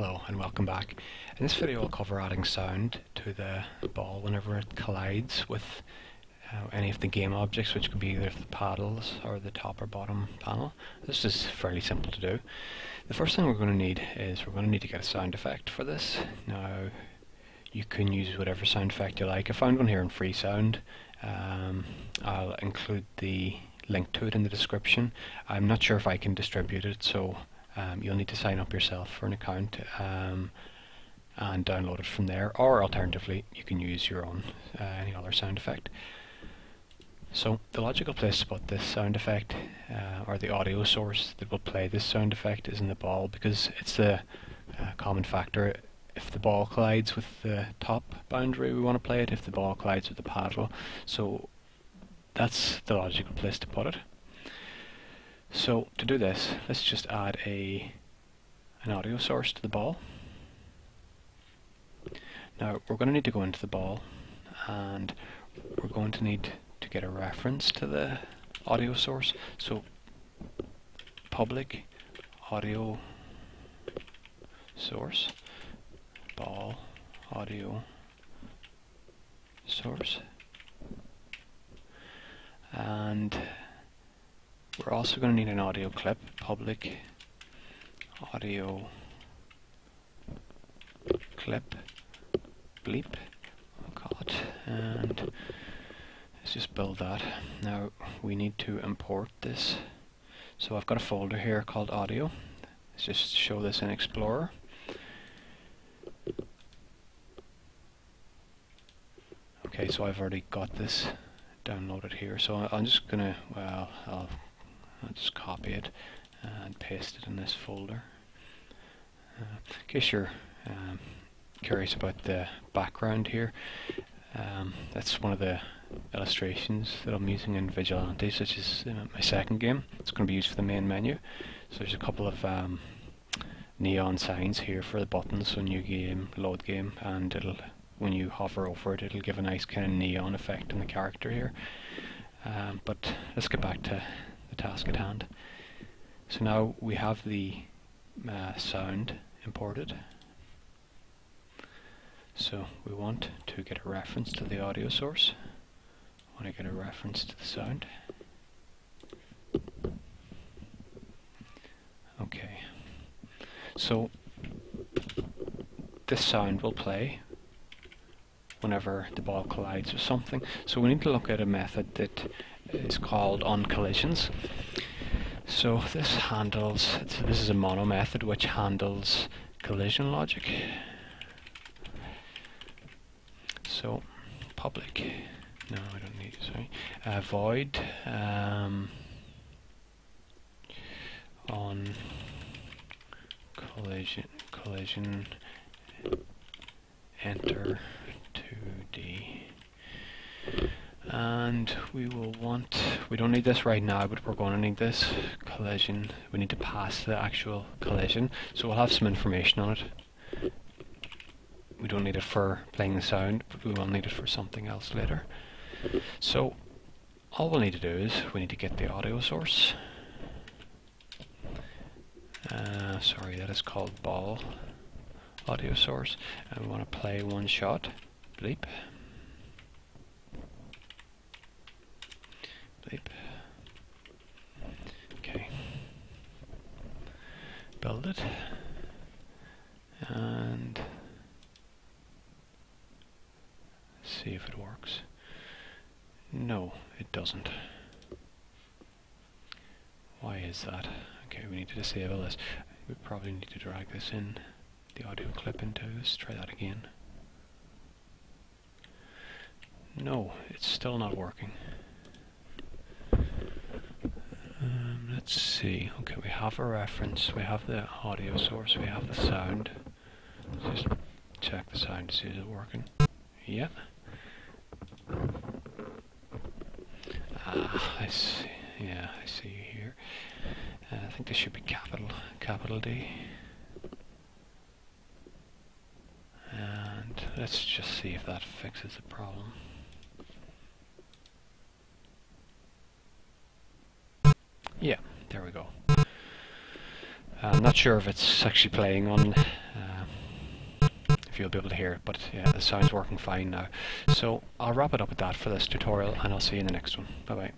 Hello and welcome back. In this video I'll cover adding sound to the ball whenever it collides with uh, any of the game objects which could be either the paddles or the top or bottom panel. This is fairly simple to do. The first thing we're going to need is we're going to need to get a sound effect for this. Now you can use whatever sound effect you like. I found one here in Freesound. Um, I'll include the link to it in the description. I'm not sure if I can distribute it so um, you'll need to sign up yourself for an account um, and download it from there or alternatively you can use your own uh, any other sound effect. So the logical place to put this sound effect uh, or the audio source that will play this sound effect is in the ball because it's the uh, common factor if the ball collides with the top boundary we want to play it, if the ball collides with the paddle so that's the logical place to put it. So to do this, let's just add a an audio source to the ball. Now we're going to need to go into the ball and we're going to need to get a reference to the audio source. So public audio source ball audio source and we're also going to need an audio clip, public audio clip bleep, oh god, and let's just build that. Now we need to import this. So I've got a folder here called audio. Let's just show this in Explorer. Okay, so I've already got this downloaded here, so I'm just gonna, well, I'll I'll just copy it and paste it in this folder. Uh, in case you're um, curious about the background here, um, that's one of the illustrations that I'm using in Vigilante, is uh, my second game. It's going to be used for the main menu. So there's a couple of um, neon signs here for the buttons, so new game, load game, and it'll when you hover over it, it'll give a nice kind of neon effect on the character here. Um, but let's get back to task at hand. So now we have the uh, sound imported. So we want to get a reference to the audio source. I want to get a reference to the sound. Okay. So this sound will play whenever the ball collides with something. So we need to look at a method that is called on collisions. So this handles, this is a mono method which handles collision logic. So public, no I don't need sorry, uh, void um, on collision, collision enter 2D and we will want we don't need this right now but we're going to need this collision. We need to pass the actual collision. So we'll have some information on it. We don't need it for playing the sound but we will need it for something else later. So all we'll need to do is we need to get the audio source. Uh, sorry that is called ball audio source. And we want to play one shot. Bleep Okay. Build it. And see if it works. No, it doesn't. Why is that? Okay, we need to disable this. We probably need to drag this in, the audio clip into this. Try that again. No, it's still not working. Let's see. Okay, we have a reference, we have the audio source, we have the sound. Let's just check the sound to see is it working. Yep. Ah, I see. Yeah, I see you here. Uh, I think this should be capital, capital D. And let's just see if that fixes the problem. Yeah. There we go. I'm not sure if it's actually playing on Uh, if you'll be able to hear it, but yeah, the sound's working fine now. So I'll wrap it up with that for this tutorial, and I'll see you in the next one. Bye bye.